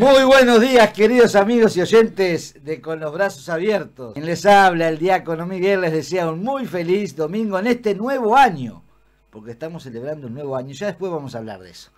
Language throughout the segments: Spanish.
Muy buenos días, queridos amigos y oyentes de Con los Brazos Abiertos. Quien les habla, el diácono Miguel, les desea un muy feliz domingo en este nuevo año, porque estamos celebrando un nuevo año. Ya después vamos a hablar de eso.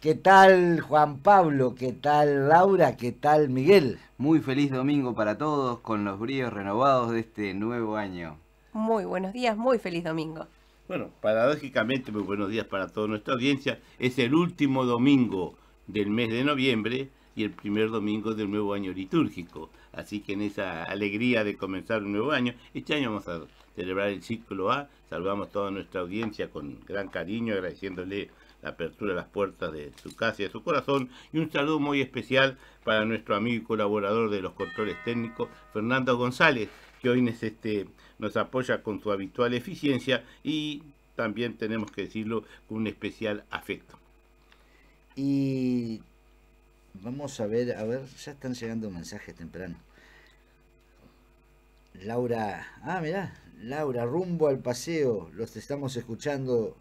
¿Qué tal Juan Pablo? ¿Qué tal Laura? ¿Qué tal Miguel? Muy feliz domingo para todos, con los bríos renovados de este nuevo año. Muy buenos días, muy feliz domingo. Bueno, paradójicamente, muy buenos días para toda nuestra audiencia. Es el último domingo del mes de noviembre y el primer domingo del nuevo año litúrgico. Así que en esa alegría de comenzar un nuevo año, este año vamos a celebrar el ciclo A. Saludamos toda nuestra audiencia con gran cariño, agradeciéndole la apertura de las puertas de su casa y de su corazón. Y un saludo muy especial para nuestro amigo y colaborador de los controles técnicos, Fernando González, que hoy nos, este, nos apoya con su habitual eficiencia y también tenemos que decirlo con un especial afecto. Y Vamos a ver, a ver, ya están llegando mensajes temprano. Laura, ah, mirá, Laura, rumbo al paseo, los estamos escuchando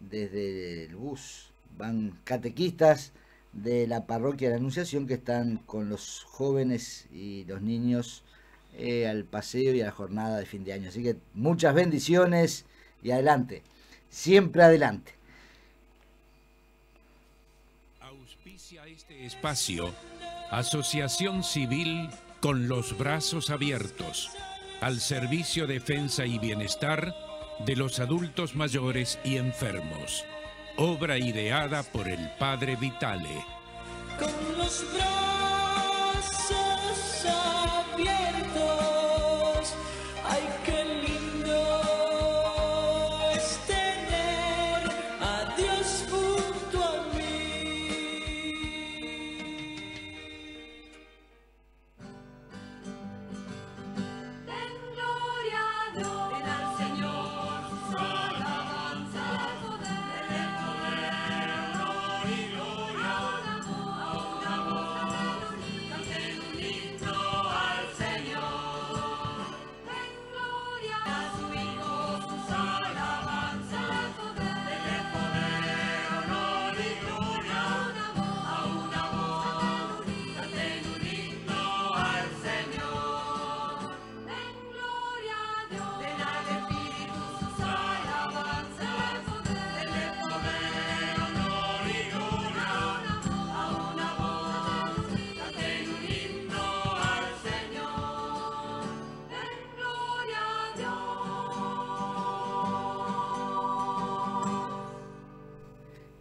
desde el bus. Van catequistas de la parroquia de la Anunciación que están con los jóvenes y los niños eh, al paseo y a la jornada de fin de año. Así que muchas bendiciones y adelante, siempre adelante. este espacio Asociación Civil con los brazos abiertos al servicio defensa y bienestar de los adultos mayores y enfermos. Obra ideada por el Padre Vitale. Con los brazos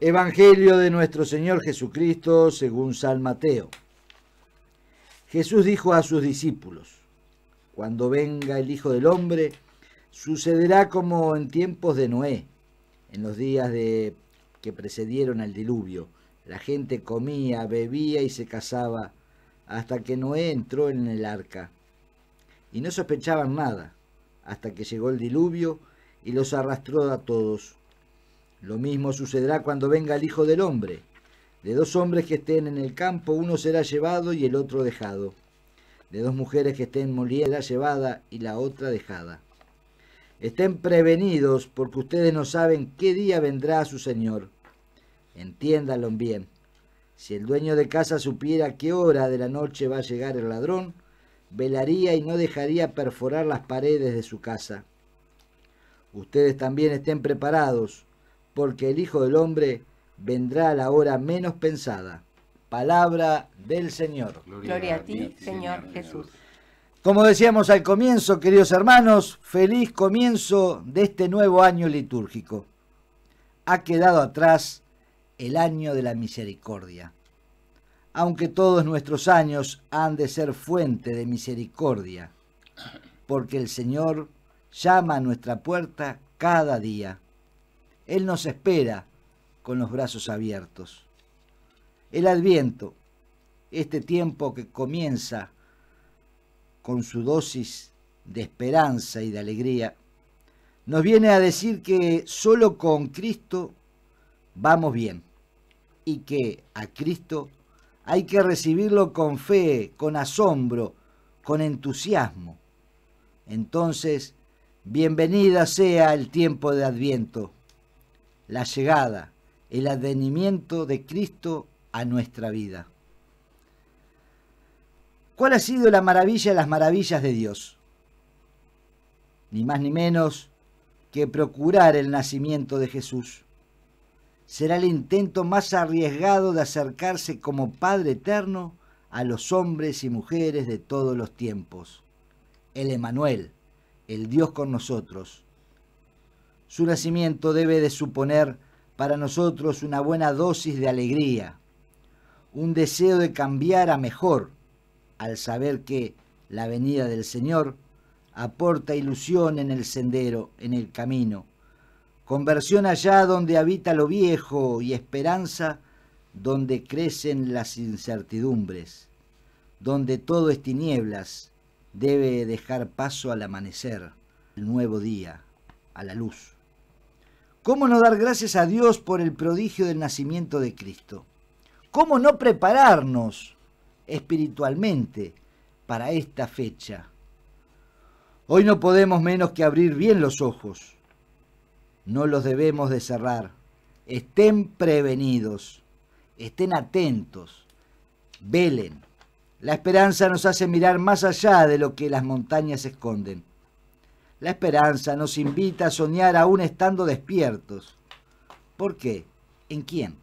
Evangelio de nuestro Señor Jesucristo según San Mateo. Jesús dijo a sus discípulos, Cuando venga el Hijo del Hombre, sucederá como en tiempos de Noé, en los días de que precedieron al diluvio. La gente comía, bebía y se casaba, hasta que Noé entró en el arca. Y no sospechaban nada, hasta que llegó el diluvio y los arrastró a todos lo mismo sucederá cuando venga el Hijo del Hombre. De dos hombres que estén en el campo, uno será llevado y el otro dejado. De dos mujeres que estén molidas, llevada y la otra dejada. Estén prevenidos porque ustedes no saben qué día vendrá su Señor. Entiéndanlo bien. Si el dueño de casa supiera qué hora de la noche va a llegar el ladrón, velaría y no dejaría perforar las paredes de su casa. Ustedes también estén preparados, porque el Hijo del Hombre vendrá a la hora menos pensada. Palabra del Señor. Gloria, a ti, Señor Jesús. Como decíamos al comienzo, queridos hermanos, feliz comienzo de este nuevo año litúrgico. Ha quedado atrás el año de la misericordia. Aunque todos nuestros años han de ser fuente de misericordia, porque el Señor llama a nuestra puerta cada día. Él nos espera con los brazos abiertos. El adviento, este tiempo que comienza con su dosis de esperanza y de alegría, nos viene a decir que solo con Cristo vamos bien y que a Cristo hay que recibirlo con fe, con asombro, con entusiasmo. Entonces, bienvenida sea el tiempo de Adviento, la llegada, el advenimiento de Cristo a nuestra vida. ¿Cuál ha sido la maravilla de las maravillas de Dios? Ni más ni menos que procurar el nacimiento de Jesús. Será el intento más arriesgado de acercarse como Padre Eterno a los hombres y mujeres de todos los tiempos. El Emanuel, el Dios con nosotros. Su nacimiento debe de suponer para nosotros una buena dosis de alegría, un deseo de cambiar a mejor, al saber que la venida del Señor aporta ilusión en el sendero, en el camino, conversión allá donde habita lo viejo y esperanza donde crecen las incertidumbres, donde todo es tinieblas, debe dejar paso al amanecer, el nuevo día, a la luz. ¿Cómo no dar gracias a Dios por el prodigio del nacimiento de Cristo? ¿Cómo no prepararnos espiritualmente para esta fecha? Hoy no podemos menos que abrir bien los ojos. No los debemos de cerrar. Estén prevenidos, estén atentos, velen. La esperanza nos hace mirar más allá de lo que las montañas esconden. La esperanza nos invita a soñar aún estando despiertos. ¿Por qué? ¿En quién?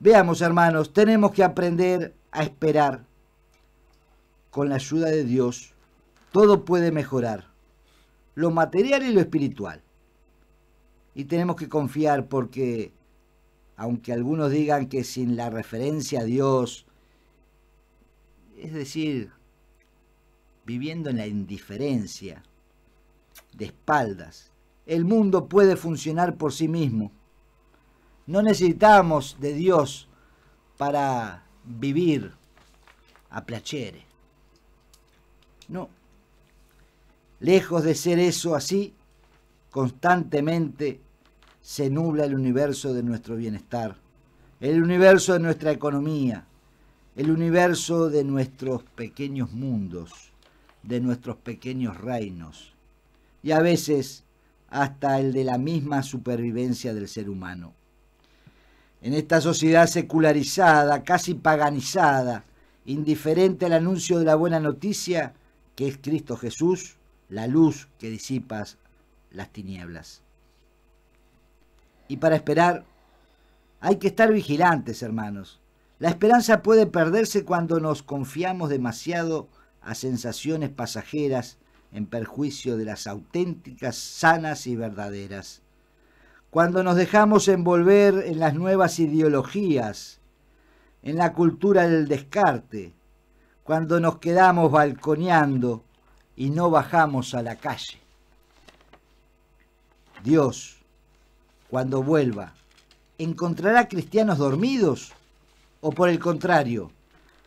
Veamos, hermanos, tenemos que aprender a esperar con la ayuda de Dios todo puede mejorar, lo material y lo espiritual. Y tenemos que confiar porque, aunque algunos digan que sin la referencia a Dios, es decir, viviendo en la indiferencia, de espaldas, el mundo puede funcionar por sí mismo. No necesitamos de Dios para vivir a placere. No, Lejos de ser eso así, constantemente se nubla el universo de nuestro bienestar, el universo de nuestra economía, el universo de nuestros pequeños mundos, de nuestros pequeños reinos, y a veces hasta el de la misma supervivencia del ser humano. En esta sociedad secularizada, casi paganizada, indiferente al anuncio de la buena noticia, que es Cristo Jesús, la luz que disipas las tinieblas. Y para esperar hay que estar vigilantes, hermanos. La esperanza puede perderse cuando nos confiamos demasiado a sensaciones pasajeras en perjuicio de las auténticas, sanas y verdaderas. Cuando nos dejamos envolver en las nuevas ideologías, en la cultura del descarte, cuando nos quedamos balconeando y no bajamos a la calle. Dios, cuando vuelva, ¿encontrará cristianos dormidos o por el contrario,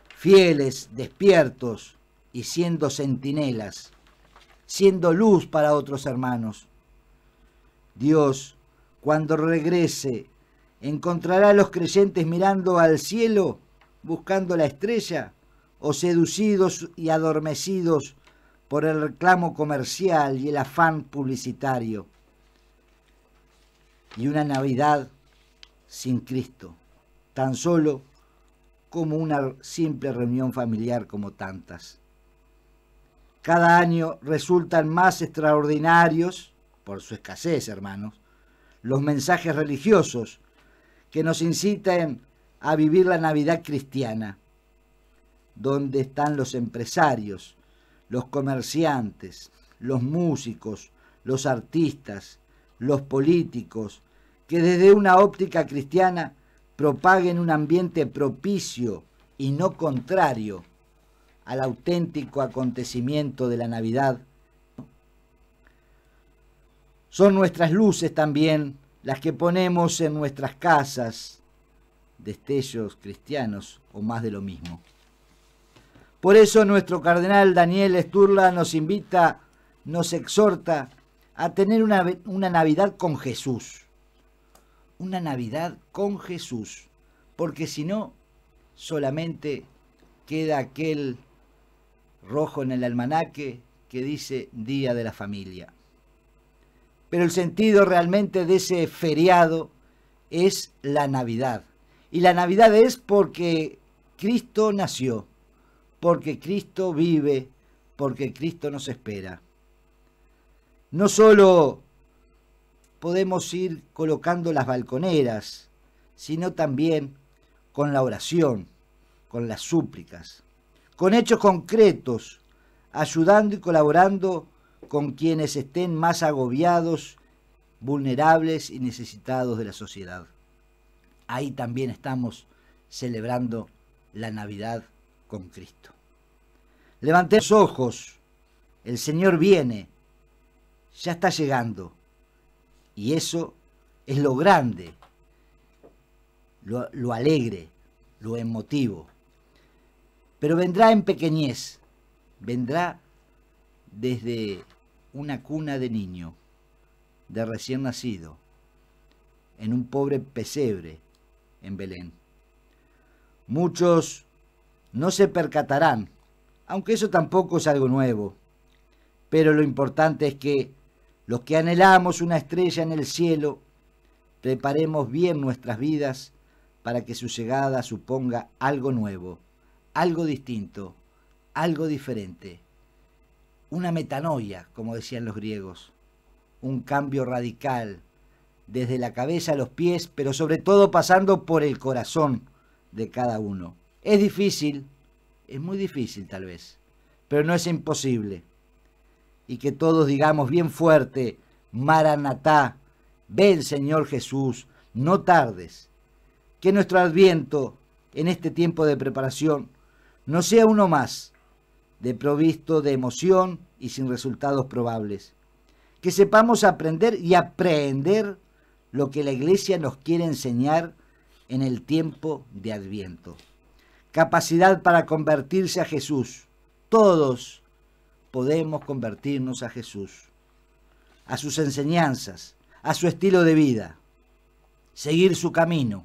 fieles, despiertos y siendo centinelas, siendo luz para otros hermanos? Dios, cuando regrese, ¿encontrará a los creyentes mirando al cielo, buscando la estrella, o seducidos y adormecidos por el reclamo comercial y el afán publicitario. Y una Navidad sin Cristo, tan solo como una simple reunión familiar como tantas. Cada año resultan más extraordinarios, por su escasez, hermanos, los mensajes religiosos que nos incitan a vivir la Navidad cristiana, donde están los empresarios, los comerciantes, los músicos, los artistas, los políticos, que desde una óptica cristiana propaguen un ambiente propicio y no contrario al auténtico acontecimiento de la Navidad. Son nuestras luces también las que ponemos en nuestras casas, destellos cristianos o más de lo mismo. Por eso nuestro cardenal Daniel Sturla nos invita, nos exhorta a tener una, una Navidad con Jesús. Una Navidad con Jesús. Porque si no, solamente queda aquel rojo en el almanaque que dice Día de la Familia. Pero el sentido realmente de ese feriado es la Navidad. Y la Navidad es porque Cristo nació, porque Cristo vive, porque Cristo nos espera. No solo podemos ir colocando las balconeras, sino también con la oración, con las súplicas, con hechos concretos, ayudando y colaborando con quienes estén más agobiados, vulnerables y necesitados de la sociedad. Ahí también estamos celebrando la Navidad con Cristo. Levanté los ojos, el Señor viene, ya está llegando. Y eso es lo grande, lo, lo alegre, lo emotivo. Pero vendrá en pequeñez, vendrá desde una cuna de niño, de recién nacido, en un pobre pesebre en Belén. Muchos no se percatarán, aunque eso tampoco es algo nuevo, pero lo importante es que los que anhelamos una estrella en el cielo, preparemos bien nuestras vidas para que su llegada suponga algo nuevo, algo distinto, algo diferente una metanoia, como decían los griegos, un cambio radical, desde la cabeza a los pies, pero sobre todo pasando por el corazón de cada uno. Es difícil, es muy difícil tal vez, pero no es imposible. Y que todos digamos bien fuerte, Maranatá, ven Señor Jesús, no tardes. Que nuestro adviento en este tiempo de preparación no sea uno más, de provisto de emoción y sin resultados probables. Que sepamos aprender y aprender lo que la iglesia nos quiere enseñar en el tiempo de Adviento. Capacidad para convertirse a Jesús. Todos podemos convertirnos a Jesús, a sus enseñanzas, a su estilo de vida. Seguir su camino,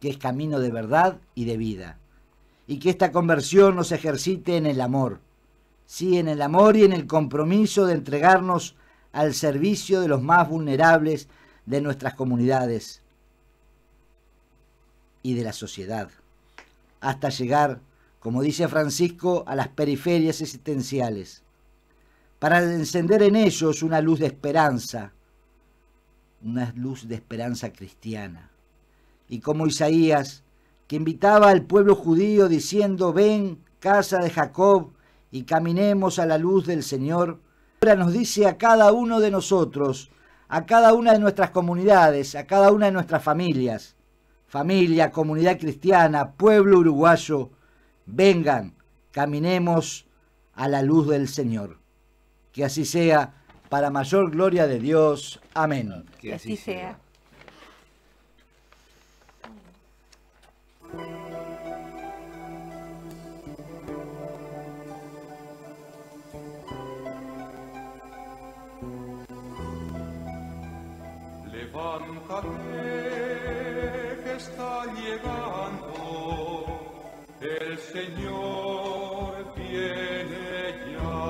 que es camino de verdad y de vida y que esta conversión nos ejercite en el amor. Sí, en el amor y en el compromiso de entregarnos al servicio de los más vulnerables de nuestras comunidades y de la sociedad, hasta llegar, como dice Francisco, a las periferias existenciales, para encender en ellos una luz de esperanza, una luz de esperanza cristiana. Y como Isaías, que invitaba al pueblo judío diciendo, ven, casa de Jacob, y caminemos a la luz del Señor. Ahora nos dice a cada uno de nosotros, a cada una de nuestras comunidades, a cada una de nuestras familias, familia, comunidad cristiana, pueblo uruguayo, vengan, caminemos a la luz del Señor. Que así sea, para mayor gloria de Dios. Amén. Que así sea. Levántate que está llegando, el Señor viene ya.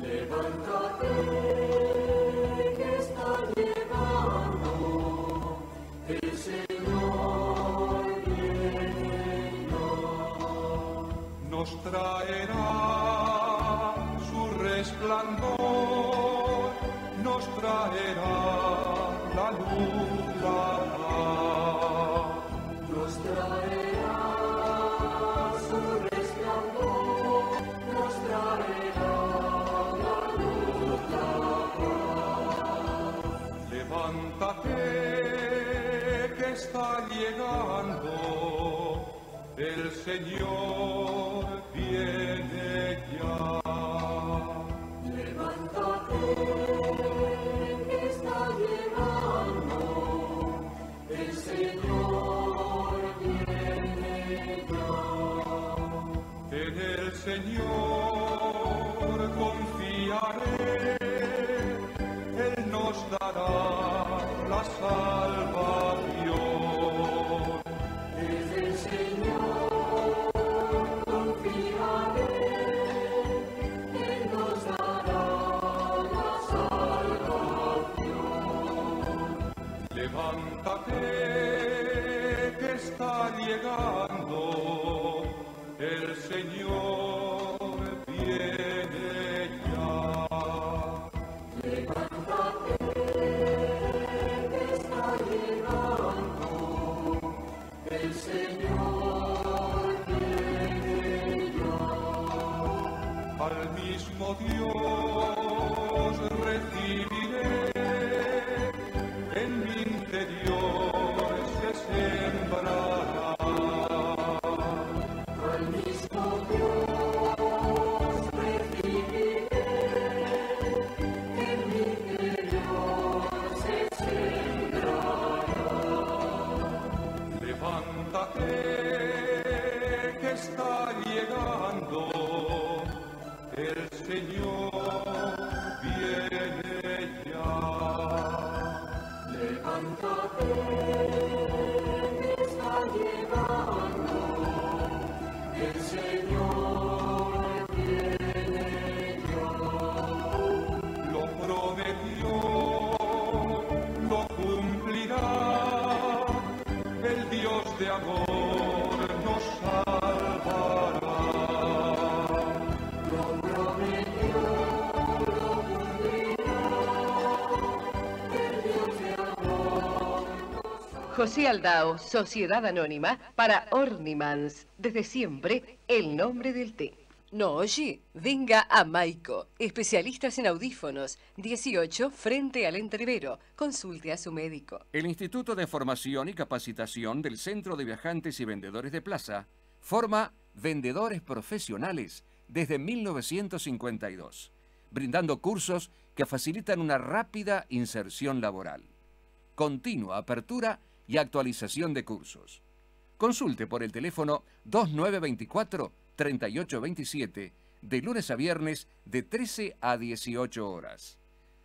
Levántate que está llegando, el Señor viene ya. Nos traerá su resplandor, el Señor viene Que está llegando, el Señor José Aldao, Sociedad Anónima, para Ornimans. Desde siempre, el nombre del té. No oye, venga a Maico, especialistas en audífonos, 18 frente al entrevero. Consulte a su médico. El Instituto de Formación y Capacitación del Centro de Viajantes y Vendedores de Plaza forma vendedores profesionales desde 1952, brindando cursos que facilitan una rápida inserción laboral. Continua apertura y actualización de cursos. Consulte por el teléfono 2924-3827 de lunes a viernes de 13 a 18 horas.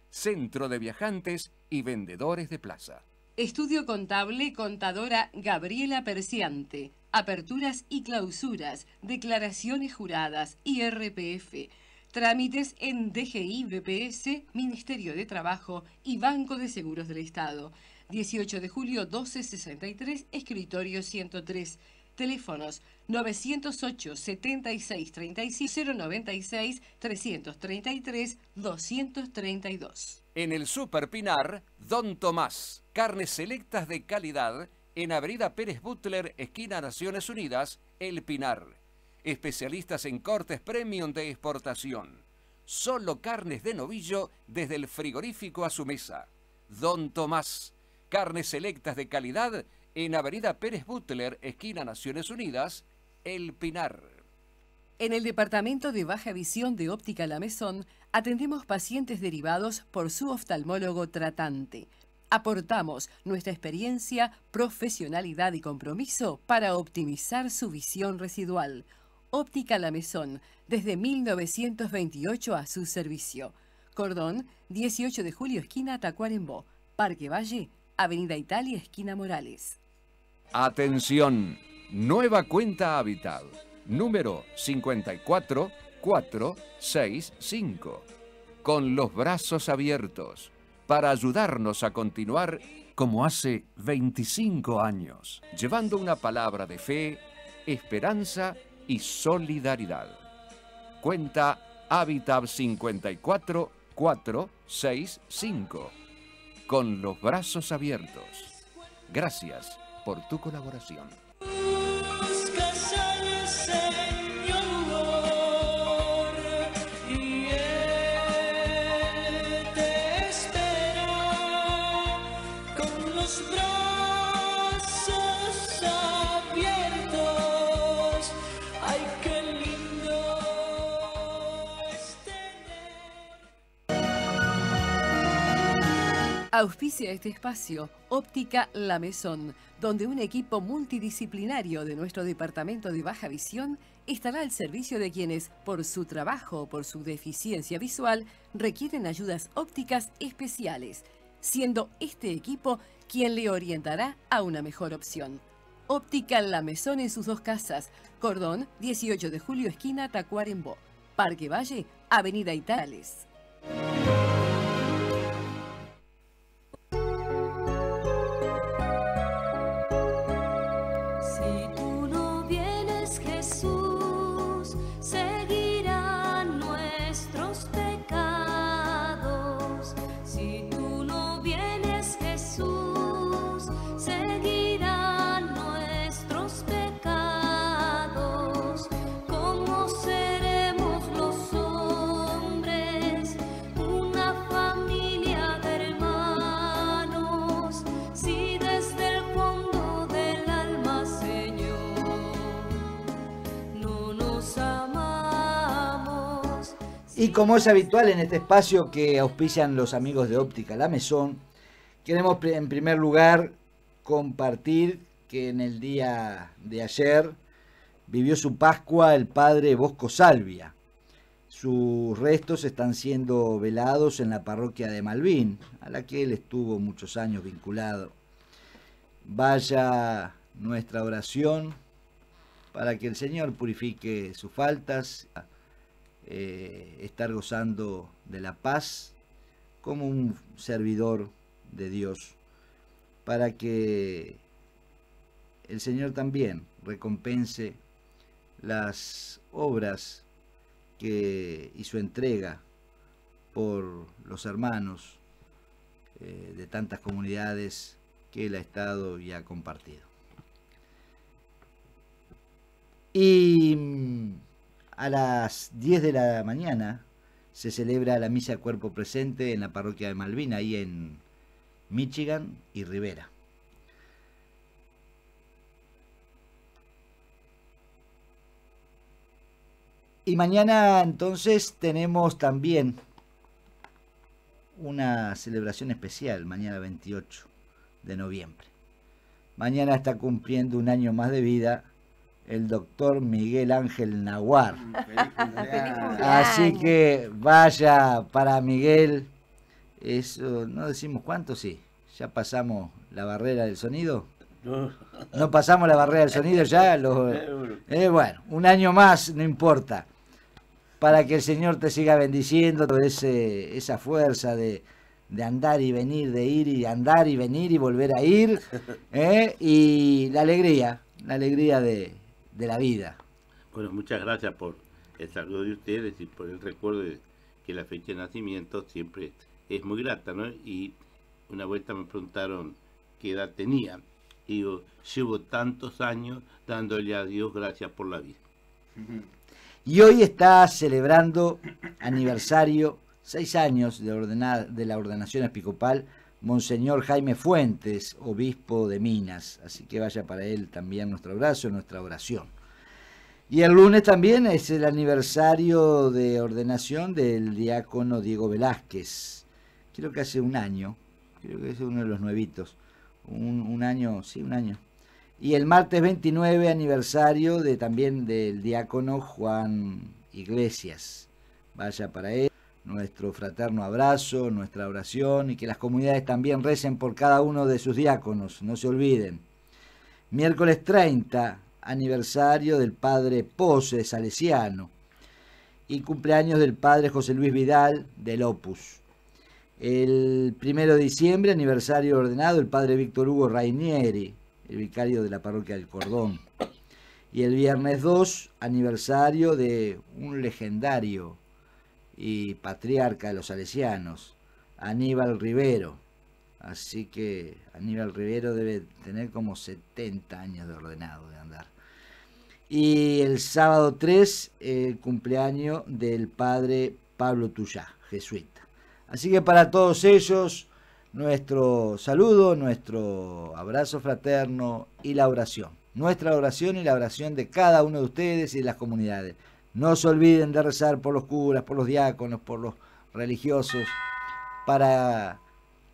Centro de Viajantes y Vendedores de Plaza. Estudio Contable Contadora Gabriela Perciante. Aperturas y clausuras, declaraciones juradas, IRPF. Trámites en DGI, BPS, Ministerio de Trabajo y Banco de Seguros del Estado. 18 de julio 1263, escritorio 103. Teléfonos 908 76 35 096 333 232. En el Super Pinar, Don Tomás. Carnes selectas de calidad en Avenida Pérez Butler, esquina Naciones Unidas, El Pinar. Especialistas en cortes premium de exportación. Solo carnes de novillo desde el frigorífico a su mesa. Don Tomás. Carnes selectas de calidad en Avenida Pérez Butler, esquina Naciones Unidas, El Pinar. En el Departamento de Baja Visión de Óptica La Mesón atendemos pacientes derivados por su oftalmólogo tratante. Aportamos nuestra experiencia, profesionalidad y compromiso para optimizar su visión residual. Óptica La Mesón, desde 1928 a su servicio. Cordón, 18 de julio, esquina Tacuarembó. Parque Valle, Avenida Italia, esquina Morales. Atención, nueva cuenta Habitat, número 54465, con los brazos abiertos, para ayudarnos a continuar como hace 25 años, llevando una palabra de fe, esperanza y solidaridad. Cuenta Habitat 54465, con los brazos abiertos. Gracias por tu colaboración. Auspicia este espacio Óptica La Maison, donde un equipo multidisciplinario de nuestro departamento de baja visión estará al servicio de quienes, por su trabajo o por su deficiencia visual, requieren ayudas ópticas especiales, siendo este equipo quien le orientará a una mejor opción. Óptica La Maison en sus dos casas, Cordón, 18 de julio, esquina Tacuarembó, Parque Valle, Avenida Itales. Y como es habitual en este espacio que auspician los amigos de Óptica La Mesón, queremos en primer lugar compartir que en el día de ayer vivió su Pascua el padre Bosco Salvia. Sus restos están siendo velados en la parroquia de Malvin, a la que él estuvo muchos años vinculado. Vaya nuestra oración para que el Señor purifique sus faltas, eh, estar gozando de la paz como un servidor de Dios, para que el Señor también recompense las obras que y su entrega por los hermanos eh, de tantas comunidades que él ha estado y ha compartido. Y mm, a las 10 de la mañana se celebra la misa cuerpo presente en la parroquia de Malvina, ahí en Michigan y Rivera. Y mañana entonces tenemos también una celebración especial, mañana 28 de noviembre. Mañana está cumpliendo un año más de vida el doctor Miguel Ángel Nahuar. Así que vaya para Miguel. Eso, no decimos cuánto, sí. Ya pasamos la barrera del sonido. No. No pasamos la barrera del sonido ya. Los- eh, bueno, un año más, no importa. Para que el Señor te siga bendiciendo, ese, esa fuerza de, de andar y venir, de ir y andar y venir y volver a ir. ¿eh? Y la alegría, la alegría de, de la vida. Bueno, muchas gracias por el saludo de ustedes y por el recuerdo de que la fecha de nacimiento siempre es muy grata, ¿no? Y una vuelta me preguntaron qué edad tenía. Y digo, llevo tantos años dándole a Dios gracias por la vida. Y hoy está celebrando aniversario, seis años de, ordena- de la ordenación episcopal, Monseñor Jaime Fuentes, obispo de Minas. Así que vaya para él también nuestro abrazo, nuestra oración. Y el lunes también es el aniversario de ordenación del diácono Diego Velázquez. Creo que hace un año, creo que es uno de los nuevitos. Un, un año, sí, un año. Y el martes 29 aniversario de también del diácono Juan Iglesias. Vaya para él nuestro fraterno abrazo, nuestra oración y que las comunidades también recen por cada uno de sus diáconos, no se olviden. Miércoles 30, aniversario del padre Pose Salesiano y cumpleaños del padre José Luis Vidal del Opus. El primero de diciembre, aniversario ordenado, el padre Víctor Hugo Rainieri, el vicario de la parroquia del Cordón. Y el viernes 2, aniversario de un legendario y patriarca de los salesianos, Aníbal Rivero. Así que Aníbal Rivero debe tener como 70 años de ordenado de andar. Y el sábado 3, el cumpleaños del padre Pablo Tuyá, jesuita. Así que para todos ellos, nuestro saludo, nuestro abrazo fraterno y la oración. Nuestra oración y la oración de cada uno de ustedes y de las comunidades. No se olviden de rezar por los curas, por los diáconos, por los religiosos, para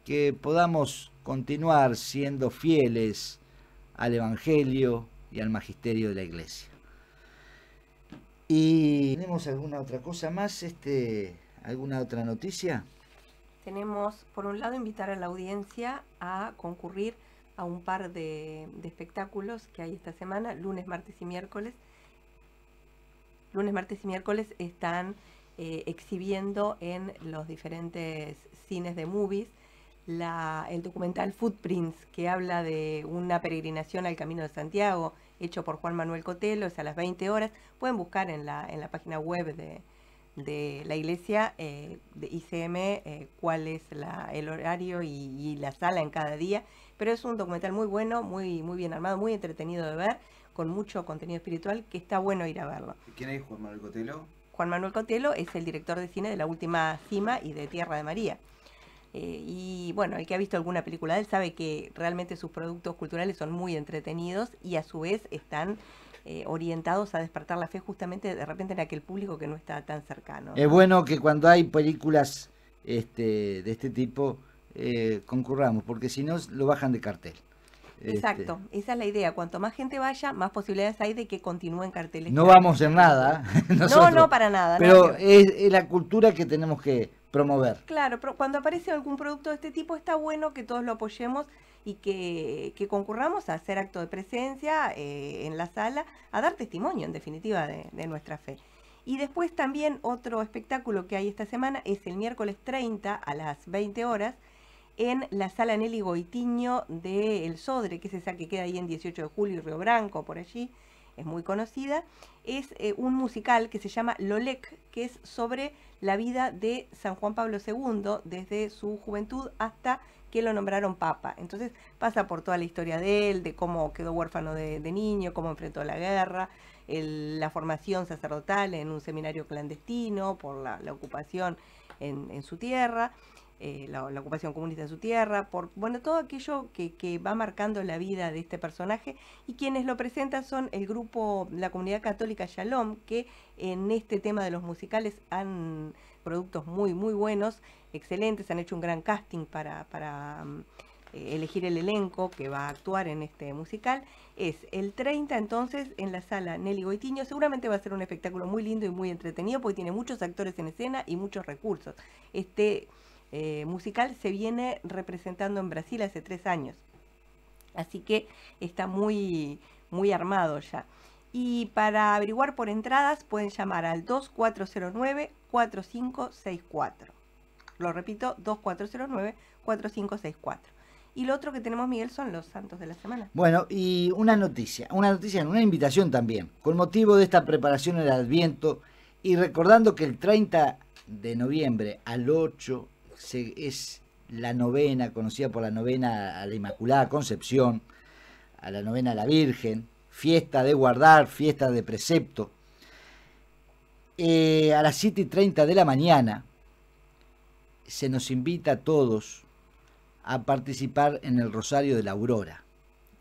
que podamos continuar siendo fieles al Evangelio y al Magisterio de la Iglesia. ¿Y tenemos alguna otra cosa más? Este, ¿Alguna otra noticia? Tenemos, por un lado, invitar a la audiencia a concurrir a un par de, de espectáculos que hay esta semana, lunes, martes y miércoles. Lunes, martes y miércoles están eh, exhibiendo en los diferentes cines de movies la, el documental Footprints, que habla de una peregrinación al Camino de Santiago, hecho por Juan Manuel Cotelo, es a las 20 horas. Pueden buscar en la, en la página web de, de la iglesia eh, de ICM eh, cuál es la, el horario y, y la sala en cada día. Pero es un documental muy bueno, muy, muy bien armado, muy entretenido de ver, con mucho contenido espiritual, que está bueno ir a verlo. ¿Quién es Juan Manuel Cotelo? Juan Manuel Cotelo es el director de cine de La Última Cima y de Tierra de María. Eh, y bueno, el que ha visto alguna película de él sabe que realmente sus productos culturales son muy entretenidos y a su vez están eh, orientados a despertar la fe justamente de repente en aquel público que no está tan cercano. Es bueno que cuando hay películas este, de este tipo eh, concurramos, porque si no lo bajan de cartel. Exacto, Este, esa es la idea. Cuanto más gente vaya, más posibilidades hay de que continúen carteles. no vamos a hacer nada. No, no, para nada. Pero es, es la cultura que tenemos que promover. Claro, pero cuando aparece algún producto de este tipo está bueno que todos lo apoyemos y que, que concurramos a hacer acto de presencia eh, en la sala, a dar testimonio en definitiva de, de nuestra fe. Y después también otro espectáculo que hay esta semana es el miércoles 30 a las 20 horas en la sala Nelly Goitiño de El Sodre, que es esa que queda ahí en 18 de julio y Río Branco, por allí, es muy conocida. Es eh, un musical que se llama Lolec, que es sobre la vida de San Juan Pablo II, desde su juventud hasta que lo nombraron papa. Entonces pasa por toda la historia de él, de cómo quedó huérfano de, niño, cómo enfrentó la guerra, la formación sacerdotal en un seminario clandestino, por la, ocupación en su tierra, eh, la, ocupación comunista en su tierra, por bueno todo aquello que, que va marcando la vida de este personaje y quienes lo presentan son el grupo, la comunidad católica Shalom, que en este tema de los musicales han productos muy muy buenos, excelentes, han hecho un gran casting para, para mm, eh, elegir el elenco que va a actuar en este musical. Es el 30 entonces en la sala Nelly Goitiño. Seguramente va a ser un espectáculo muy lindo y muy entretenido porque tiene muchos actores en escena y muchos recursos. Este eh, musical se viene representando en Brasil hace tres años. Así que está muy, muy armado ya. Y para averiguar por entradas pueden llamar al 2409-4564. Lo repito, 2409-4564. Y lo otro que tenemos, Miguel, son los santos de la semana. Bueno, y una noticia, una noticia, una invitación también, con motivo de esta preparación del Adviento y recordando que el 30 de noviembre al 8 es la novena, conocida por la novena a la Inmaculada Concepción, a la novena a la Virgen, fiesta de guardar, fiesta de precepto. Eh, a las 7 y 30 de la mañana se nos invita a todos a participar en el Rosario de la Aurora.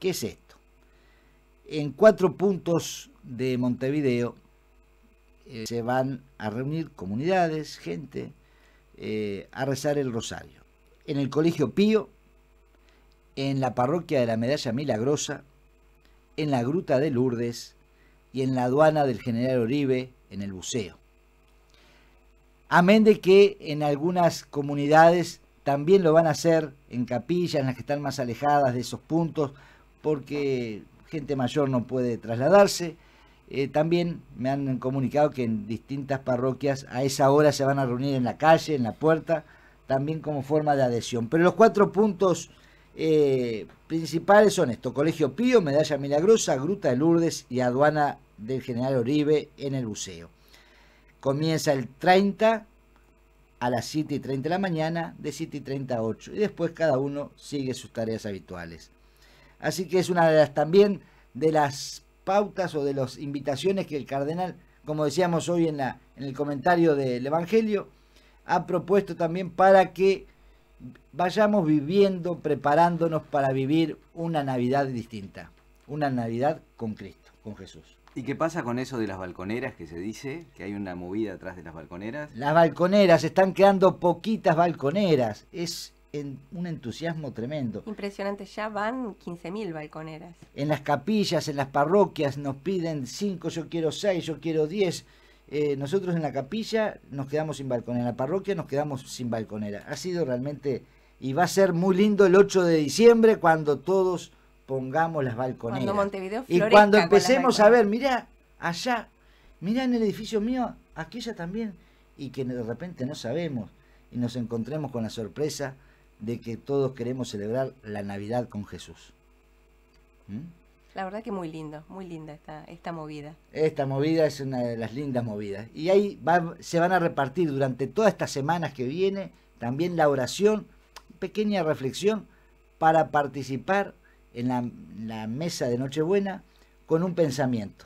¿Qué es esto? En cuatro puntos de Montevideo eh, se van a reunir comunidades, gente, eh, a rezar el Rosario. En el Colegio Pío, en la parroquia de la Medalla Milagrosa, en la Gruta de Lourdes y en la aduana del General Oribe, en el Buceo. Amén de que en algunas comunidades también lo van a hacer en capillas, en las que están más alejadas de esos puntos, porque gente mayor no puede trasladarse. Eh, también me han comunicado que en distintas parroquias a esa hora se van a reunir en la calle, en la puerta, también como forma de adhesión. Pero los cuatro puntos eh, principales son esto, Colegio Pío, Medalla Milagrosa, Gruta de Lourdes y Aduana del General Oribe en el Buceo. Comienza el 30 a las 7 y 30 de la mañana, de 7 y 30 a 8. Y después cada uno sigue sus tareas habituales. Así que es una de las también de las pautas o de las invitaciones que el cardenal, como decíamos hoy en, la, en el comentario del Evangelio, ha propuesto también para que vayamos viviendo, preparándonos para vivir una Navidad distinta, una Navidad con Cristo, con Jesús. ¿Y qué pasa con eso de las balconeras que se dice? Que hay una movida atrás de las balconeras. Las balconeras, están quedando poquitas balconeras. Es en un entusiasmo tremendo. Impresionante, ya van 15.000 balconeras. En las capillas, en las parroquias nos piden cinco, yo quiero seis, yo quiero diez. Eh, nosotros en la capilla nos quedamos sin balconera, en la parroquia nos quedamos sin balconera. Ha sido realmente, y va a ser muy lindo el 8 de diciembre cuando todos pongamos las balconeras. Cuando Montevideo y cuando empecemos a ver, mirá, allá, mirá en el edificio mío, aquella también, y que de repente no sabemos, y nos encontremos con la sorpresa de que todos queremos celebrar la Navidad con Jesús. ¿Mm? La verdad que muy lindo, muy linda esta, esta movida. Esta movida es una de las lindas movidas. Y ahí va- se van a repartir durante todas estas semanas que viene también la oración, pequeña reflexión para participar en la, la mesa de Nochebuena con un pensamiento.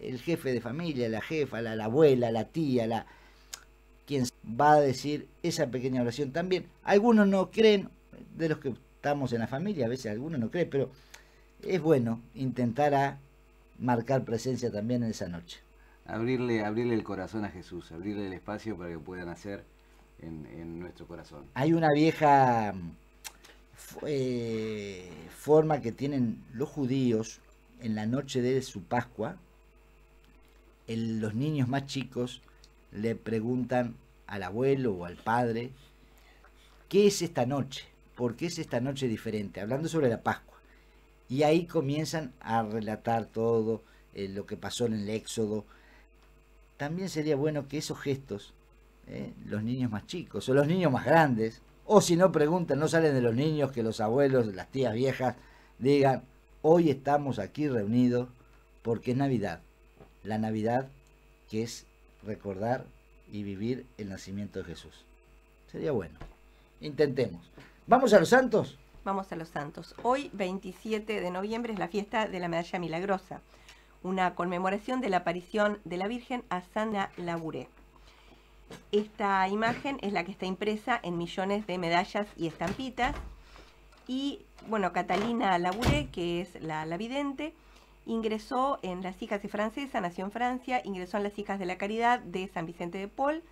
El jefe de familia, la jefa, la, la abuela, la tía, la va a decir esa pequeña oración también. Algunos no creen, de los que estamos en la familia, a veces algunos no creen, pero es bueno intentar a marcar presencia también en esa noche. Abrirle, abrirle el corazón a Jesús, abrirle el espacio para que pueda nacer en, en nuestro corazón. Hay una vieja eh, forma que tienen los judíos en la noche de su Pascua. el- los niños más chicos le preguntan al abuelo o al padre, ¿qué es esta noche? ¿Por qué es esta noche diferente? Hablando sobre la Pascua. Y ahí comienzan a relatar todo eh, lo que pasó en el Éxodo. También sería bueno que esos gestos, eh, los niños más chicos o los niños más grandes, o si no preguntan, no salen de los niños, que los abuelos, las tías viejas, digan, hoy estamos aquí reunidos porque es Navidad. La Navidad que es recordar y vivir el nacimiento de Jesús. Sería bueno. Intentemos. ¿Vamos a los santos? Vamos a los santos. Hoy, 27 de noviembre, es la fiesta de la Medalla Milagrosa, una conmemoración de la aparición de la Virgen a Sana Labouré. Esta imagen es la que está impresa en millones de medallas y estampitas. Y, bueno, Catalina Labouré, que es la, la vidente, ingresó en las hijas de francesa, nació en Francia, ingresó en las hijas de la caridad de San Vicente de Paul,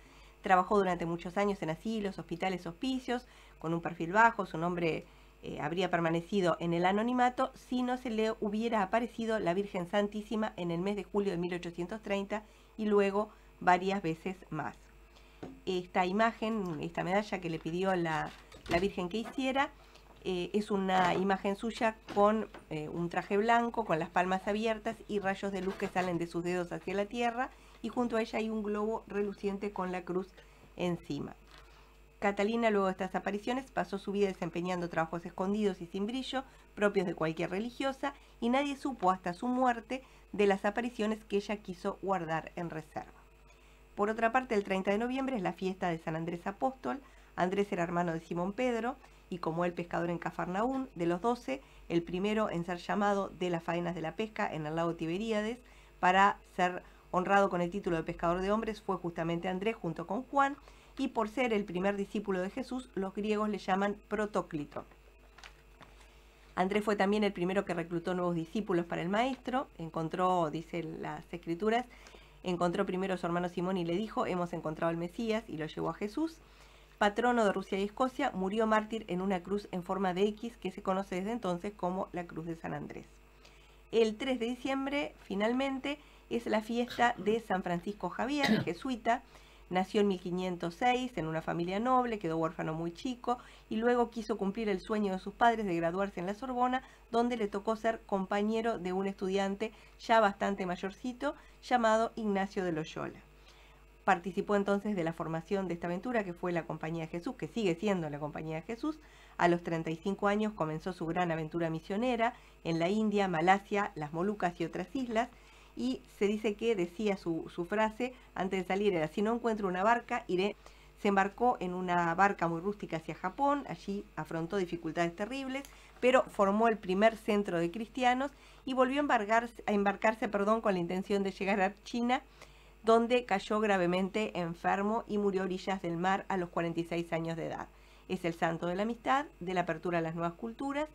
trabajó durante muchos años en asilos, hospitales, hospicios, con un perfil bajo, su nombre eh, habría permanecido en el anonimato si no se le hubiera aparecido la Virgen Santísima en el mes de julio de 1830 y luego varias veces más. Esta imagen, esta medalla que le pidió la, la Virgen que hiciera, eh, es una imagen suya con eh, un traje blanco, con las palmas abiertas y rayos de luz que salen de sus dedos hacia la tierra y junto a ella hay un globo reluciente con la cruz encima. Catalina, luego de estas apariciones, pasó su vida desempeñando trabajos escondidos y sin brillo, propios de cualquier religiosa, y nadie supo hasta su muerte de las apariciones que ella quiso guardar en reserva. Por otra parte, el 30 de noviembre es la fiesta de San Andrés Apóstol. Andrés era hermano de Simón Pedro y como él pescador en Cafarnaún, de los doce, el primero en ser llamado de las faenas de la pesca en el lago Tiberíades para ser honrado con el título de pescador de hombres fue justamente Andrés junto con Juan y por ser el primer discípulo de Jesús, los griegos le llaman protóclito. Andrés fue también el primero que reclutó nuevos discípulos para el maestro, encontró, dice las escrituras, encontró primero a su hermano Simón y le dijo, hemos encontrado al Mesías y lo llevó a Jesús. Patrono de Rusia y Escocia, murió mártir en una cruz en forma de X que se conoce desde entonces como la Cruz de San Andrés. El 3 de diciembre, finalmente, es la fiesta de San Francisco Javier, jesuita. Nació en 1506 en una familia noble, quedó huérfano muy chico y luego quiso cumplir el sueño de sus padres de graduarse en la Sorbona, donde le tocó ser compañero de un estudiante ya bastante mayorcito llamado Ignacio de Loyola. Participó entonces de la formación de esta aventura que fue la Compañía de Jesús, que sigue siendo la Compañía de Jesús. A los 35 años comenzó su gran aventura misionera en la India, Malasia, las Molucas y otras islas. Y se dice que decía su, frase antes de salir era si no encuentro una barca iré se embarcó en una barca muy rústica hacia Japón. Allí afrontó dificultades terribles pero formó el primer centro de cristianos y volvió a embarcarse, a embarcarse perdón, con la intención de llegar a China donde cayó gravemente enfermo y murió a orillas del mar a los 46 años de edad es el santo de la amistad de la apertura a las nuevas culturas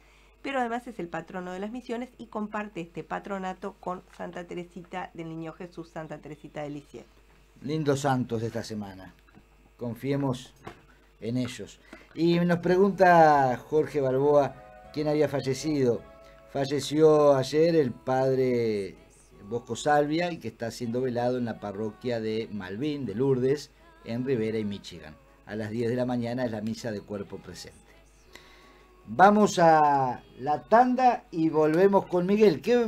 pero además es el patrono de las misiones y comparte este patronato con Santa Teresita del Niño Jesús, Santa Teresita de Lisieux. Lindos santos de esta semana. Confiemos en ellos. Y nos pregunta Jorge Balboa quién había fallecido. Falleció ayer el padre Bosco Salvia y que está siendo velado en la parroquia de Malvin, de Lourdes, en Rivera y Michigan. A las 10 de la mañana es la misa de cuerpo presente. Vamos a la tanda y volvemos con Miguel. ¿Qué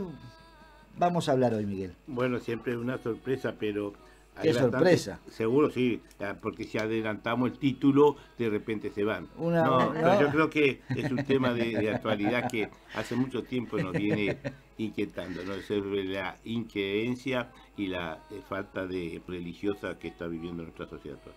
vamos a hablar hoy, Miguel? Bueno, siempre es una sorpresa, pero... ¿Qué sorpresa? Seguro, sí, porque si adelantamos el título, de repente se van. Una- no, pero yo creo que es un tema de, de actualidad que hace mucho tiempo nos viene inquietando, ¿no? Sobre la increencia y la eh, falta de religiosa que está viviendo nuestra sociedad actual.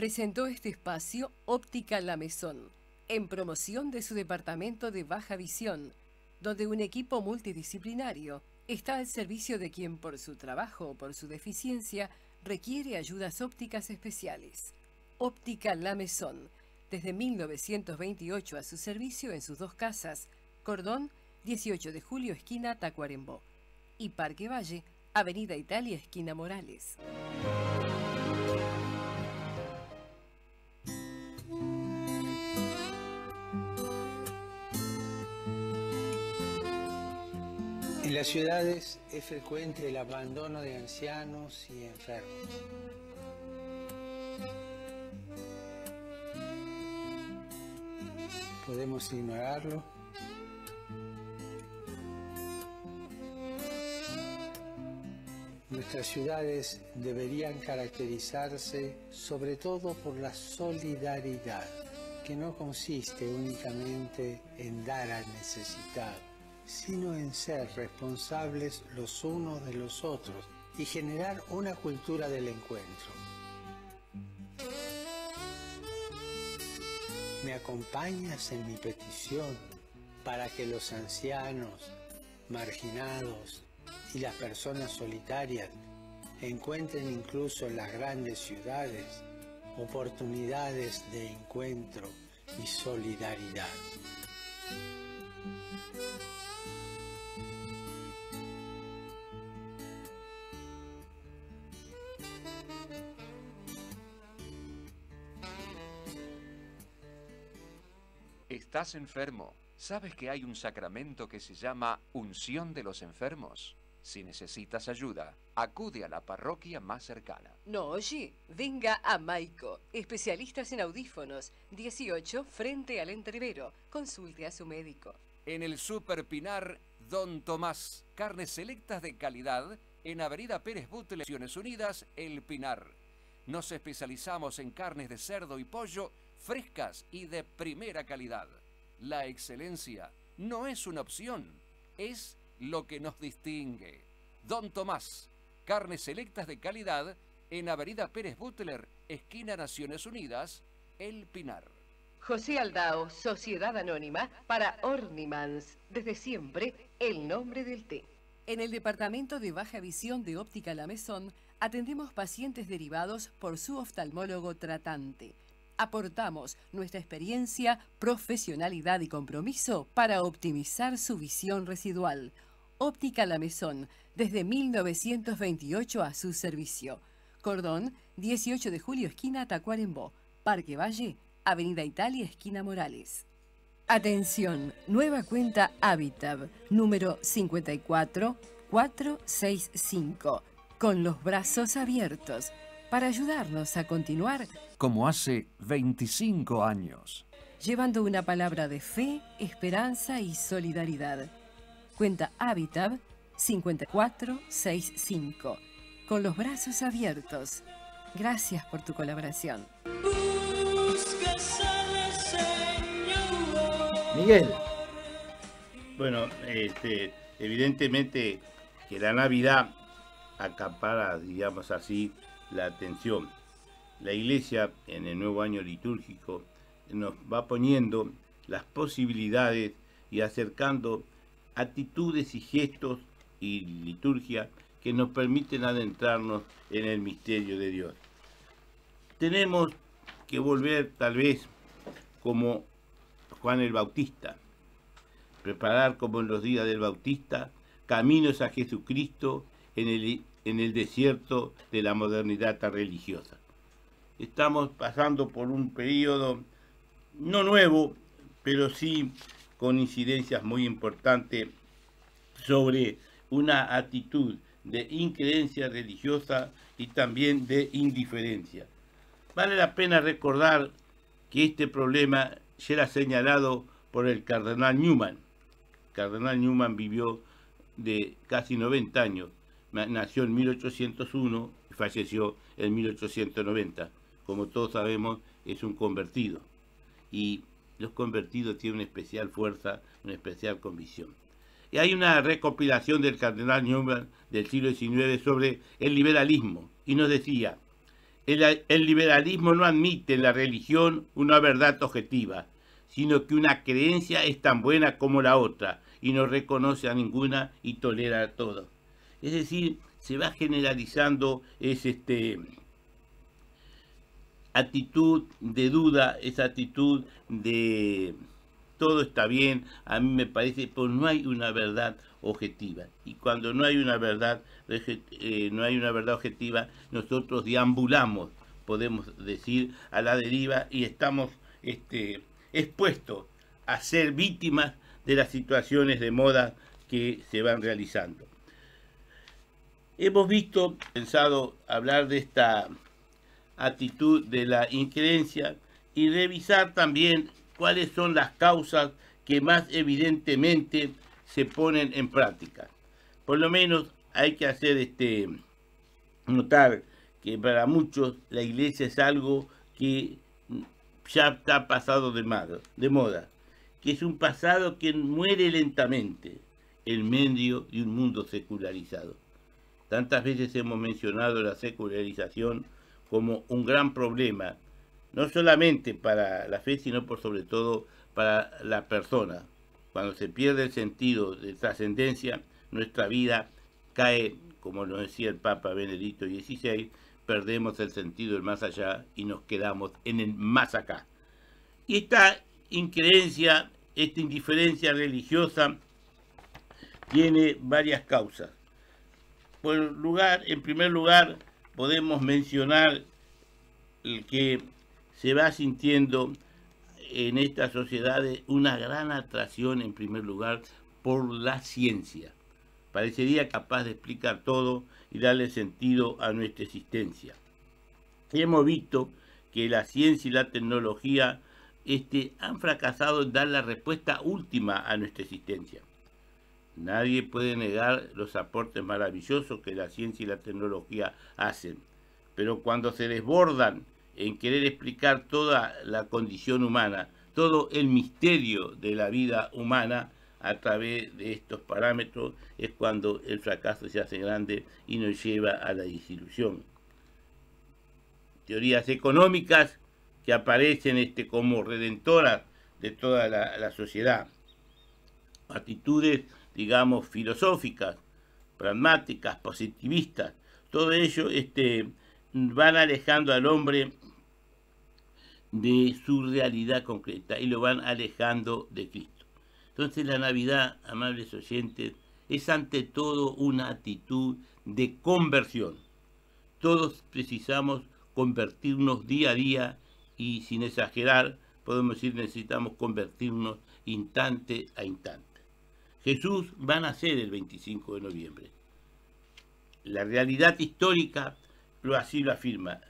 presentó este espacio Óptica La Mesón, en promoción de su departamento de baja visión, donde un equipo multidisciplinario está al servicio de quien por su trabajo o por su deficiencia requiere ayudas ópticas especiales. Óptica La Mesón, desde 1928 a su servicio en sus dos casas, Cordón, 18 de julio, esquina Tacuarembó, y Parque Valle, Avenida Italia, esquina Morales. Las ciudades es frecuente el abandono de ancianos y enfermos. ¿Podemos ignorarlo? Nuestras ciudades deberían caracterizarse sobre todo por la solidaridad, que no consiste únicamente en dar al necesitado, sino en ser responsables los unos de los otros y generar una cultura del encuentro. ¿Me acompañas en mi petición para que los ancianos, marginados y las personas solitarias encuentren incluso en las grandes ciudades oportunidades de encuentro y solidaridad? ¿Estás enfermo? ¿Sabes que hay un sacramento que se llama unción de los enfermos? Si necesitas ayuda, acude a la parroquia más cercana. No oye, venga a Maico, especialistas en audífonos, 18 frente al entrevero. Consulte a su médico. En el Super Pinar, Don Tomás, carnes selectas de calidad, en Avenida Pérez Butler, Naciones Unidas, El Pinar. Nos especializamos en carnes de cerdo y pollo frescas y de primera calidad. La excelencia no es una opción, es lo que nos distingue. Don Tomás, carnes selectas de calidad en Avenida Pérez Butler, esquina Naciones Unidas, El Pinar. José Aldao, Sociedad Anónima para Ornimans. Desde siempre, el nombre del té. En el departamento de baja visión de Óptica La Mesón atendemos pacientes derivados por su oftalmólogo tratante. Aportamos nuestra experiencia, profesionalidad y compromiso para optimizar su visión residual. Óptica La Mesón, desde 1928 a su servicio. Cordón, 18 de julio, esquina Tacuarembó. Parque Valle, Avenida Italia, esquina Morales. Atención, nueva cuenta Habitab, número 54465, con los brazos abiertos, para ayudarnos a continuar Como hace 25 años. llevando una palabra de fe, esperanza y solidaridad. Cuenta Habitab 5465, con los brazos abiertos. Gracias por tu colaboración. Miguel, Bueno, este, evidentemente que la Navidad acapara, digamos así, la atención. La Iglesia en el nuevo año litúrgico nos va poniendo las posibilidades y acercando actitudes y gestos y liturgia que nos permiten adentrarnos en el misterio de Dios. Tenemos que volver tal vez como Juan el Bautista, preparar como en los días del Bautista caminos a Jesucristo en el, en el desierto de la modernidad religiosa. Estamos pasando por un periodo no nuevo, pero sí con incidencias muy importantes sobre una actitud de increencia religiosa y también de indiferencia. Vale la pena recordar que este problema ya era señalado por el cardenal Newman. El cardenal Newman vivió de casi 90 años, nació en 1801 y falleció en 1890. Como todos sabemos, es un convertido. Y los convertidos tienen una especial fuerza, una especial convicción. Y hay una recopilación del cardenal Newman del siglo XIX sobre el liberalismo. Y nos decía, el, el liberalismo no admite en la religión una verdad objetiva, sino que una creencia es tan buena como la otra y no reconoce a ninguna y tolera a todo. Es decir, se va generalizando es este actitud de duda, esa actitud de todo está bien, a mí me parece, pues no hay una verdad objetiva. Y cuando no hay una verdad, eh, no hay una verdad objetiva, nosotros deambulamos, podemos decir, a la deriva y estamos este, expuestos a ser víctimas de las situaciones de moda que se van realizando. Hemos visto, pensado hablar de esta actitud de la increencia y revisar también cuáles son las causas que más evidentemente se ponen en práctica. Por lo menos hay que hacer este notar que para muchos la iglesia es algo que ya está pasado de, de moda, que es un pasado que muere lentamente en medio de un mundo secularizado. Tantas veces hemos mencionado la secularización como un gran problema, no solamente para la fe, sino por sobre todo para la persona. Cuando se pierde el sentido de trascendencia, nuestra vida cae, como lo decía el Papa Benedicto XVI, perdemos el sentido del más allá y nos quedamos en el más acá. Y esta increencia, esta indiferencia religiosa, tiene varias causas. Por lugar, en primer lugar, podemos mencionar el que se va sintiendo en esta sociedad una gran atracción, en primer lugar, por la ciencia. Parecería capaz de explicar todo y darle sentido a nuestra existencia. hemos visto que la ciencia y la tecnología este, han fracasado en dar la respuesta última a nuestra existencia. Nadie puede negar los aportes maravillosos que la ciencia y la tecnología hacen, pero cuando se desbordan en querer explicar toda la condición humana, todo el misterio de la vida humana a través de estos parámetros, es cuando el fracaso se hace grande y nos lleva a la disilusión. Teorías económicas que aparecen este, como redentoras de toda la, la sociedad. Actitudes digamos, filosóficas, pragmáticas, positivistas, todo ello este, van alejando al hombre de su realidad concreta y lo van alejando de Cristo. Entonces la Navidad, amables oyentes, es ante todo una actitud de conversión. Todos precisamos convertirnos día a día y sin exagerar, podemos decir necesitamos convertirnos instante a instante. Jesús va a nacer el 25 de noviembre. La realidad histórica así lo afirma,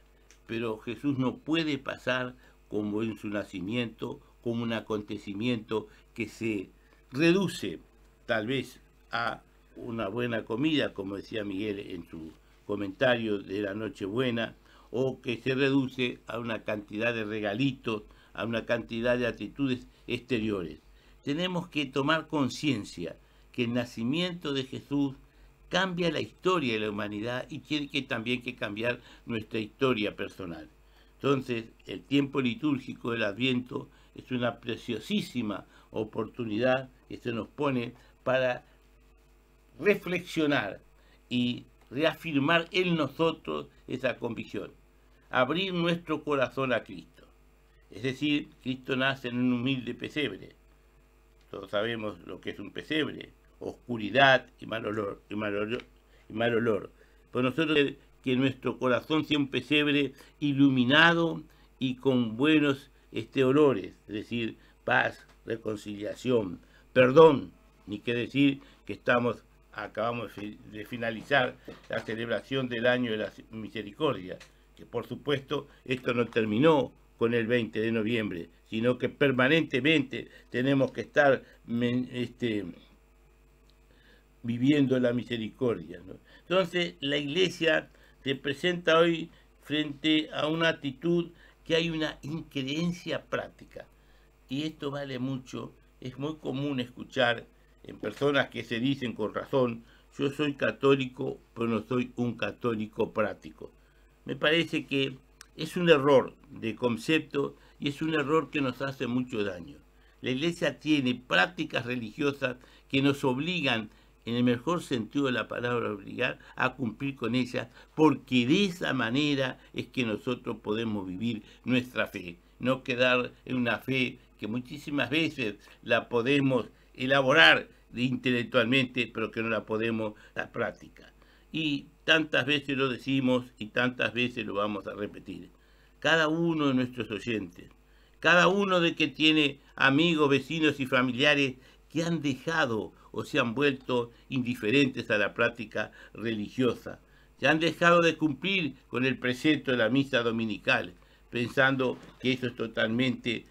pero Jesús no puede pasar como en su nacimiento, como un acontecimiento que se reduce tal vez a una buena comida, como decía Miguel en su comentario de la Nochebuena, o que se reduce a una cantidad de regalitos, a una cantidad de actitudes exteriores tenemos que tomar conciencia que el nacimiento de Jesús cambia la historia de la humanidad y tiene que también que cambiar nuestra historia personal. Entonces, el tiempo litúrgico del Adviento es una preciosísima oportunidad que se nos pone para reflexionar y reafirmar en nosotros esa convicción. Abrir nuestro corazón a Cristo. Es decir, Cristo nace en un humilde pesebre todos sabemos lo que es un pesebre, oscuridad y mal olor, y mal olor, mal olor. Por nosotros que nuestro corazón sea un pesebre iluminado y con buenos este, olores, es decir, paz, reconciliación, perdón, ni que decir que estamos acabamos de finalizar la celebración del año de la misericordia, que por supuesto esto no terminó con el 20 de noviembre, sino que permanentemente tenemos que estar este, viviendo la misericordia. Entonces la iglesia se presenta hoy frente a una actitud que hay una increencia práctica. Y esto vale mucho, es muy común escuchar en personas que se dicen con razón, yo soy católico, pero no soy un católico práctico. Me parece que es un error de concepto y es un error que nos hace mucho daño. La iglesia tiene prácticas religiosas que nos obligan, en el mejor sentido de la palabra obligar, a cumplir con ellas, porque de esa manera es que nosotros podemos vivir nuestra fe, no quedar en una fe que muchísimas veces la podemos elaborar intelectualmente, pero que no la podemos la práctica. Y tantas veces lo decimos y tantas veces lo vamos a repetir. Cada uno de nuestros oyentes, cada uno de que tiene amigos, vecinos y familiares que han dejado o se han vuelto indiferentes a la práctica religiosa, se han dejado de cumplir con el precepto de la misa dominical, pensando que eso es totalmente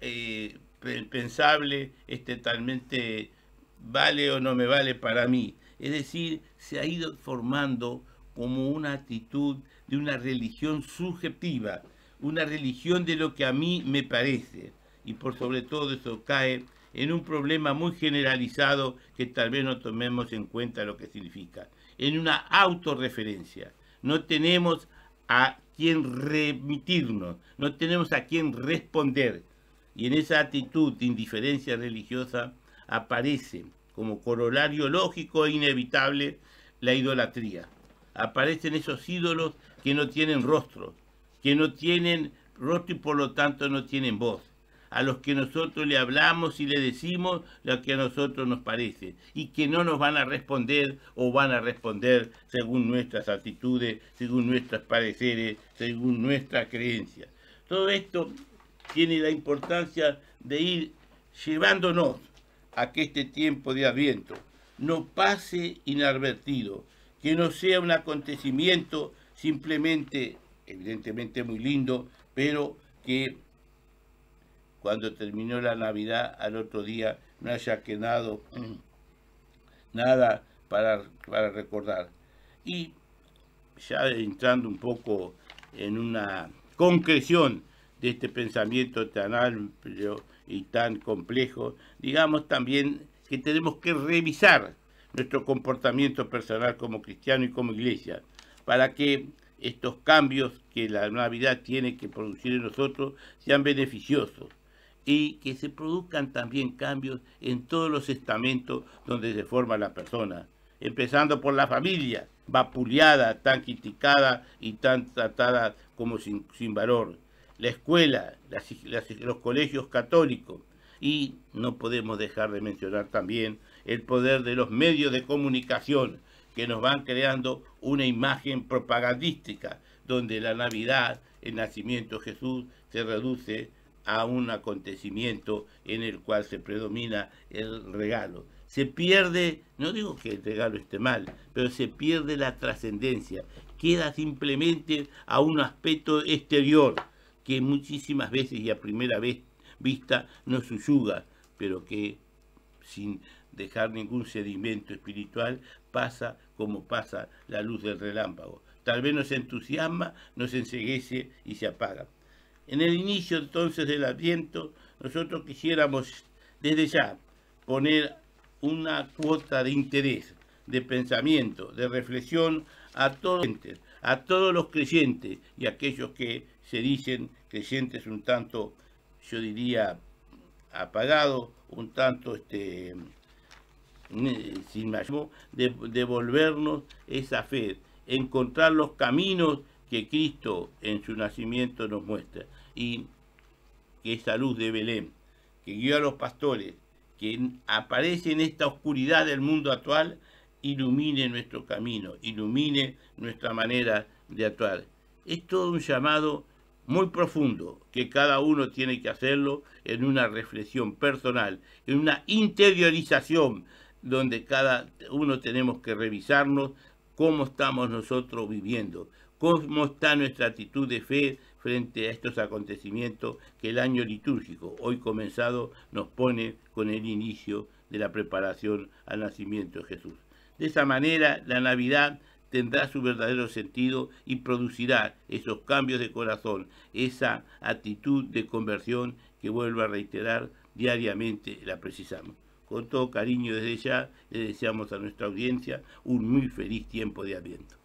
eh, pe- pensable, es totalmente vale o no me vale para mí. Es decir, se ha ido formando como una actitud de una religión subjetiva, una religión de lo que a mí me parece. Y por sobre todo eso cae en un problema muy generalizado que tal vez no tomemos en cuenta lo que significa, en una autorreferencia. No tenemos a quien remitirnos, no tenemos a quien responder. Y en esa actitud de indiferencia religiosa aparece como corolario lógico e inevitable la idolatría. Aparecen esos ídolos que no tienen rostro, que no tienen rostro y por lo tanto no tienen voz, a los que nosotros le hablamos y le decimos lo que a nosotros nos parece, y que no nos van a responder o van a responder según nuestras actitudes, según nuestros pareceres, según nuestra creencia. Todo esto tiene la importancia de ir llevándonos a que este tiempo de Adviento no pase inadvertido, que no sea un acontecimiento simplemente, evidentemente muy lindo, pero que cuando terminó la Navidad al otro día no haya quedado nada para, para recordar. Y ya entrando un poco en una concreción de este pensamiento tan amplio y tan complejo, digamos también que tenemos que revisar nuestro comportamiento personal como cristiano y como iglesia, para que estos cambios que la Navidad tiene que producir en nosotros sean beneficiosos y que se produzcan también cambios en todos los estamentos donde se forma la persona, empezando por la familia, vapuleada, tan criticada y tan tratada como sin, sin valor, la escuela, los colegios católicos, y no podemos dejar de mencionar también el poder de los medios de comunicación que nos van creando una imagen propagandística donde la Navidad, el nacimiento de Jesús, se reduce a un acontecimiento en el cual se predomina el regalo. Se pierde, no digo que el regalo esté mal, pero se pierde la trascendencia, queda simplemente a un aspecto exterior que muchísimas veces y a primera vez vista nos subyuga, pero que sin dejar ningún sedimento espiritual pasa como pasa la luz del relámpago. Tal vez nos entusiasma, nos enseguece y se apaga. En el inicio entonces del Adviento, nosotros quisiéramos desde ya poner una cuota de interés, de pensamiento, de reflexión a todos, los creyentes y aquellos que se dicen creyentes un tanto, yo diría, apagados, un tanto este, sin mayor, de devolvernos esa fe, encontrar los caminos que Cristo en su nacimiento nos muestra y que esa luz de Belén que guió a los pastores, que aparece en esta oscuridad del mundo actual, ilumine nuestro camino, ilumine nuestra manera de actuar. Es todo un llamado muy profundo que cada uno tiene que hacerlo en una reflexión personal, en una interiorización donde cada uno tenemos que revisarnos cómo estamos nosotros viviendo, cómo está nuestra actitud de fe frente a estos acontecimientos que el año litúrgico, hoy comenzado, nos pone con el inicio de la preparación al nacimiento de Jesús. De esa manera, la Navidad tendrá su verdadero sentido y producirá esos cambios de corazón, esa actitud de conversión que vuelvo a reiterar diariamente la precisamos. Con todo cariño desde ya le deseamos a nuestra audiencia un muy feliz tiempo de Adviento.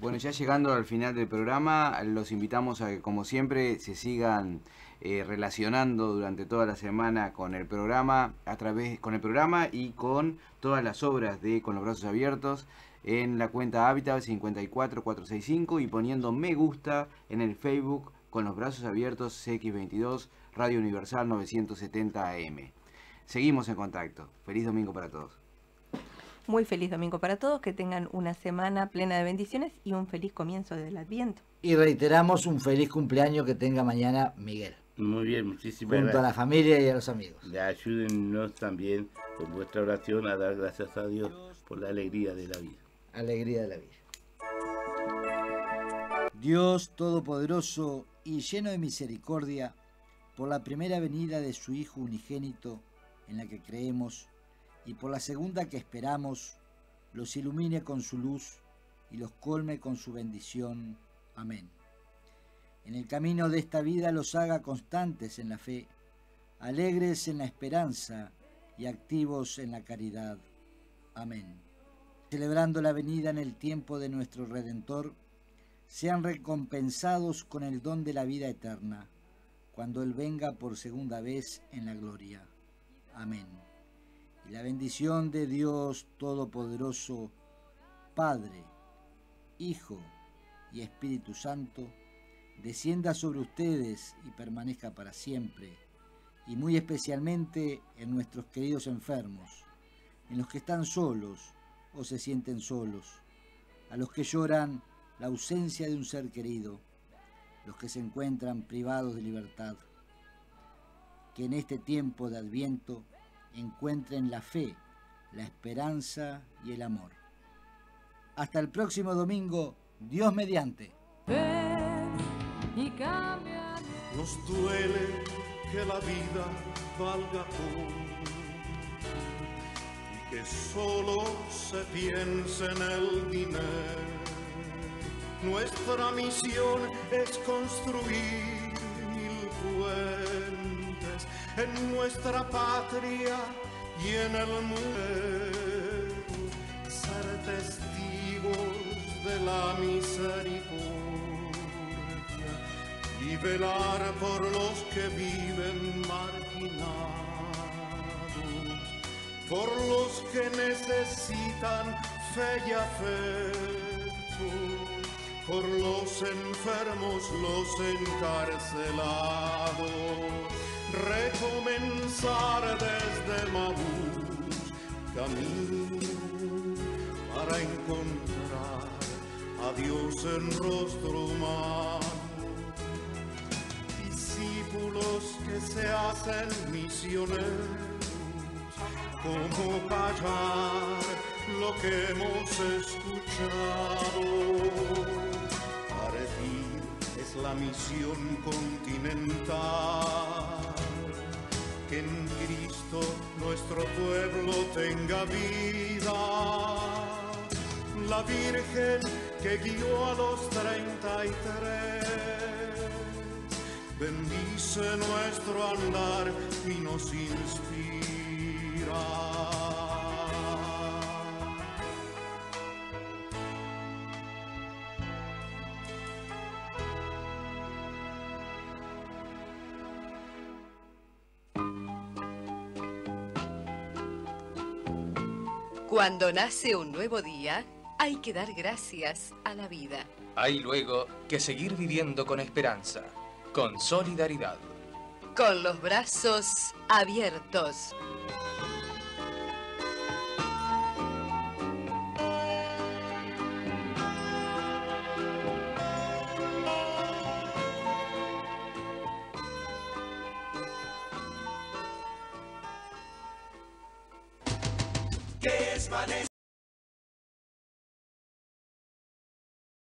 Bueno, ya llegando al final del programa, los invitamos a que, como siempre, se sigan eh, relacionando durante toda la semana con el programa, a través, con el programa y con todas las obras de Con los Brazos Abiertos en la cuenta Habitat 54465 y poniendo me gusta en el Facebook con los brazos abiertos CX22 Radio Universal 970 AM. Seguimos en contacto. Feliz domingo para todos. Muy feliz domingo para todos, que tengan una semana plena de bendiciones y un feliz comienzo del Adviento. Y reiteramos un feliz cumpleaños que tenga mañana Miguel. Muy bien, muchísimas Junto a la familia y a los amigos. Le ayúdennos también con vuestra oración a dar gracias a Dios por la alegría de la vida. Alegría de la vida. Dios Todopoderoso y lleno de misericordia, por la primera venida de su Hijo unigénito, en la que creemos, y por la segunda que esperamos, los ilumine con su luz y los colme con su bendición. Amén. En el camino de esta vida los haga constantes en la fe, alegres en la esperanza y activos en la caridad. Amén. Celebrando la venida en el tiempo de nuestro Redentor, sean recompensados con el don de la vida eterna, cuando Él venga por segunda vez en la gloria. Amén. Y la bendición de Dios Todopoderoso, Padre, Hijo y Espíritu Santo, descienda sobre ustedes y permanezca para siempre, y muy especialmente en nuestros queridos enfermos, en los que están solos o se sienten solos, a los que lloran la ausencia de un ser querido, los que se encuentran privados de libertad, que en este tiempo de adviento encuentren la fe, la esperanza y el amor. Hasta el próximo domingo, Dios mediante. Y cambia. Nos duele que la vida valga poco y que solo se piense en el dinero. Nuestra misión es construir mil puentes en nuestra patria y en el mundo. Ser testigos de la misericordia y velar por los que viven marginados, por los que necesitan fe y afecto, por los enfermos, los encarcelados, recomenzar desde Maús camino para encontrar a Dios en rostro humano discípulos que se hacen misioneros, cómo callar lo que hemos escuchado. Partir es la misión continental, que en Cristo nuestro pueblo tenga vida. La Virgen que guió a los treinta y tres bendice nuestro andar y nos inspira. Cuando nace un nuevo día, hay que dar gracias a la vida. Hay luego que seguir viviendo con esperanza, con solidaridad. Con los brazos abiertos.